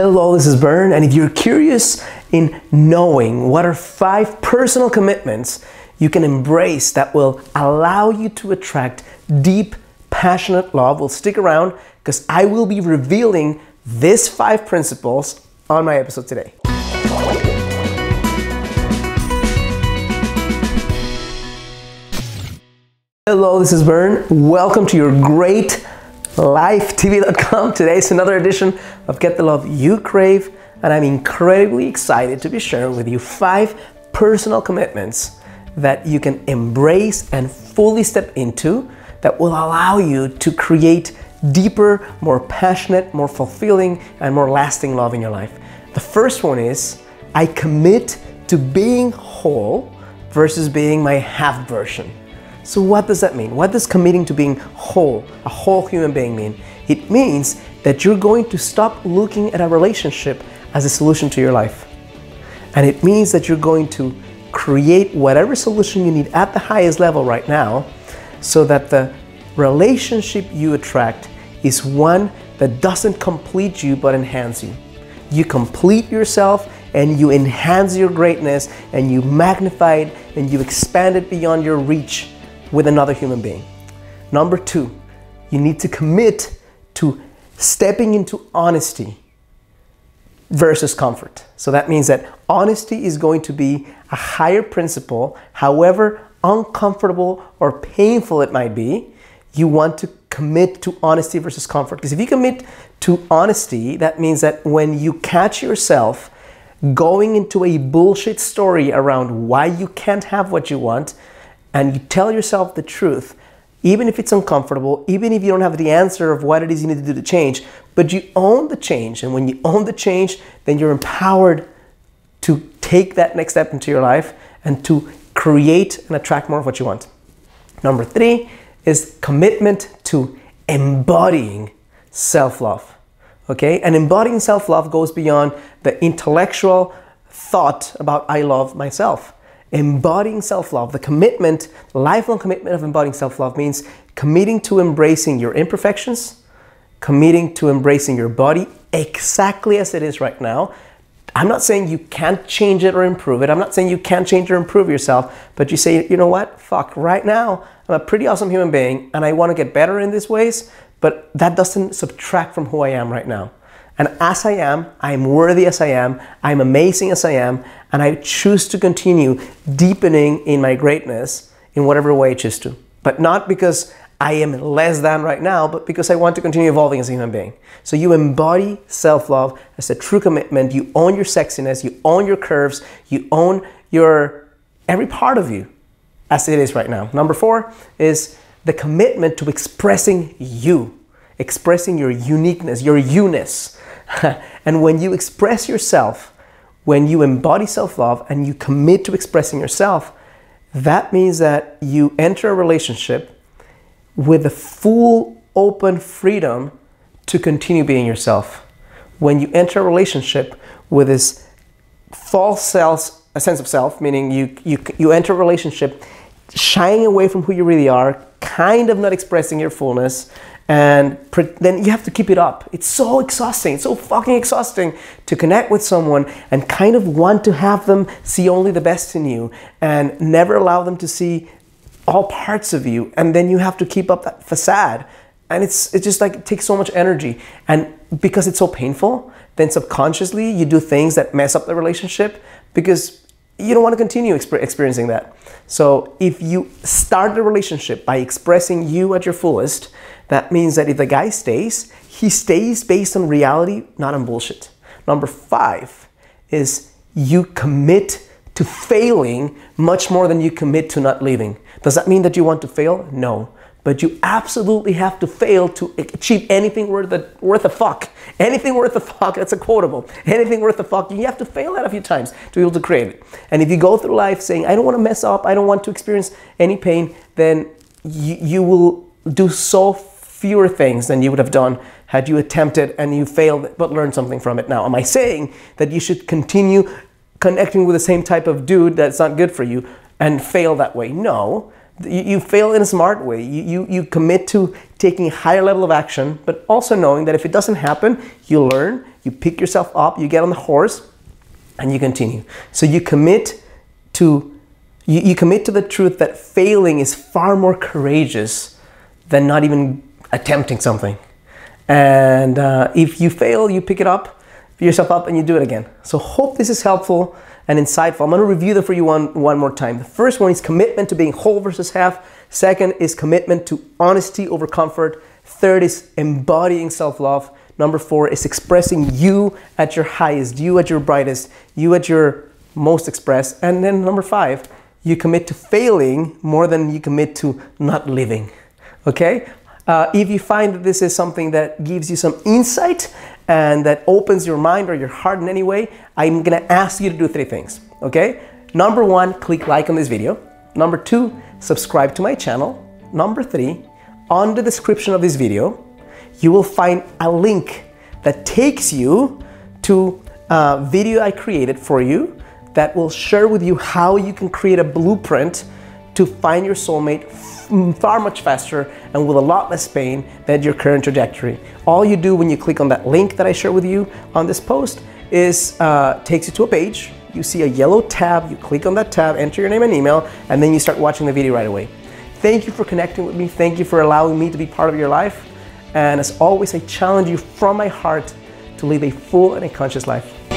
Hello, this is Bern, and if you're curious in knowing what are five personal commitments you can embrace that will allow you to attract deep, passionate love, well, stick around because I will be revealing these five principles on my episode today. Hello, this is Bern. Welcome to your great lifetv.com. Today is another edition of Get the Love You Crave, and I'm incredibly excited to be sharing with you five personal commitments that you can embrace and fully step into that will allow you to create deeper, more passionate, more fulfilling, and more lasting love in your life. The first one is I commit to being whole versus being my half version. So, what does that mean? What does committing to being whole, a whole human being, mean? It means that you're going to stop looking at a relationship as a solution to your life. And it means that you're going to create whatever solution you need at the highest level right now so that the relationship you attract is one that doesn't complete you but enhance you. You complete yourself and you enhance your greatness and you magnify it and you expand it beyond your reach with another human being. Number two, you need to commit to stepping into honesty versus comfort. So that means that honesty is going to be a higher principle, however uncomfortable or painful it might be. You want to commit to honesty versus comfort. Because if you commit to honesty, that means that when you catch yourself going into a bullshit story around why you can't have what you want, and you tell yourself the truth, even if it's uncomfortable, even if you don't have the answer of what it is you need to do to change, but you own the change. And when you own the change, then you're empowered to take that next step into your life and to create and attract more of what you want. Number three is commitment to embodying self love. Okay? And embodying self love goes beyond the intellectual thought about I love myself embodying self love, the commitment, lifelong commitment of embodying self love means committing to embracing your imperfections, committing to embracing your body exactly as it is right now. I'm not saying you can't change it or improve it. I'm not saying you can't change or improve yourself, but you say, you know what? Fuck, right now, I'm a pretty awesome human being and I want to get better in these ways, but that doesn't subtract from who I am right now. And as I am, I'm worthy as I am, I'm amazing as I am, and I choose to continue deepening in my greatness in whatever way I choose to. But not because I am less than right now, but because I want to continue evolving as a human being. So you embody self love as a true commitment. You own your sexiness, you own your curves, you own your every part of you as it is right now. Number four is the commitment to expressing you, expressing your uniqueness, your you ness. and when you express yourself, when you embody self love and you commit to expressing yourself, that means that you enter a relationship with the full open freedom to continue being yourself. When you enter a relationship with this false self, a sense of self, meaning you, you, you enter a relationship shying away from who you really are, kind of not expressing your fullness, and then you have to keep it up. It's so exhausting. It's so fucking exhausting to connect with someone and kind of want to have them see only the best in you and never allow them to see all parts of you. And then you have to keep up that facade. And it's, it's just like it takes so much energy. And because it's so painful, then subconsciously you do things that mess up the relationship because you don't want to continue exp- experiencing that. So if you start the relationship by expressing you at your fullest, that means that if the guy stays, he stays based on reality, not on bullshit. Number five is you commit to failing much more than you commit to not leaving. Does that mean that you want to fail? No. But you absolutely have to fail to achieve anything worth a, worth a fuck. Anything worth a fuck, that's a quotable. Anything worth a fuck, you have to fail at a few times to be able to create it. And if you go through life saying, I don't want to mess up, I don't want to experience any pain, then you, you will do so fewer things than you would have done had you attempted and you failed but learned something from it. Now, am I saying that you should continue connecting with the same type of dude that's not good for you and fail that way? No. You, you fail in a smart way. You, you, you commit to taking a higher level of action, but also knowing that if it doesn't happen, you learn, you pick yourself up, you get on the horse, and you continue. So you commit to you, you commit to the truth that failing is far more courageous than not even attempting something. And uh, if you fail, you pick it up, pick yourself up, and you do it again. So hope this is helpful and insightful. I'm going to review them for you one, one more time. The first one is commitment to being whole versus half. Second is commitment to honesty over comfort. Third is embodying self love. Number four is expressing you at your highest, you at your brightest, you at your most expressed. And then number five, you commit to failing more than you commit to not living. Okay? Uh, if you find that this is something that gives you some insight and that opens your mind or your heart in any way, I'm gonna ask you to do three things, okay? Number one, click like on this video. Number two, subscribe to my channel. Number three, on the description of this video, you will find a link that takes you to a video I created for you that will share with you how you can create a blueprint to find your soulmate far much faster and with a lot less pain than your current trajectory. All you do when you click on that link that I share with you on this post is uh, takes you to a page. You see a yellow tab, you click on that tab, enter your name and email, and then you start watching the video right away. Thank you for connecting with me. Thank you for allowing me to be part of your life. And as always, I challenge you from my heart to live a full and a conscious life.